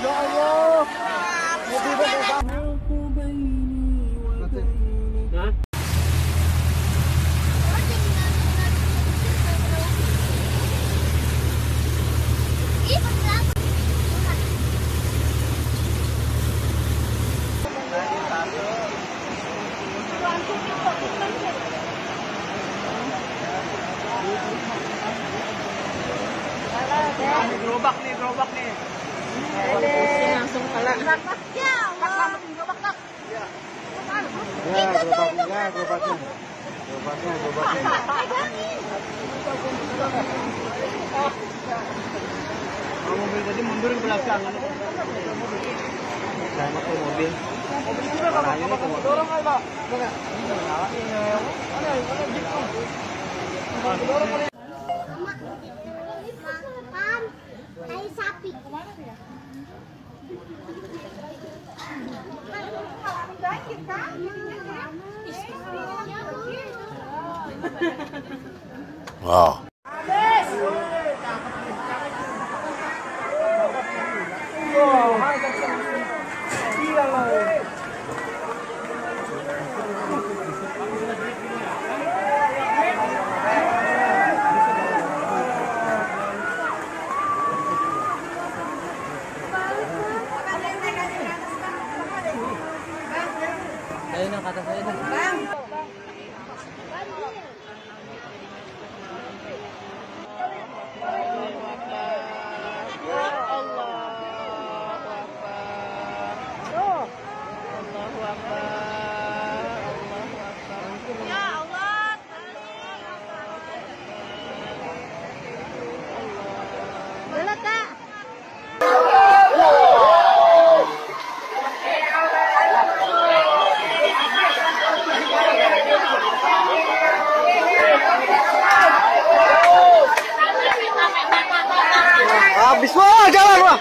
Ya Allah. Gerobak nih, gerobak nih. Langsung pala. Ya. Ya, gerobaknya, mobil tadi mundur ke belakang. Sana tuh mobil. Mobil ke mobil. dorong aja, Wow. またそれだ habis wah jalan wah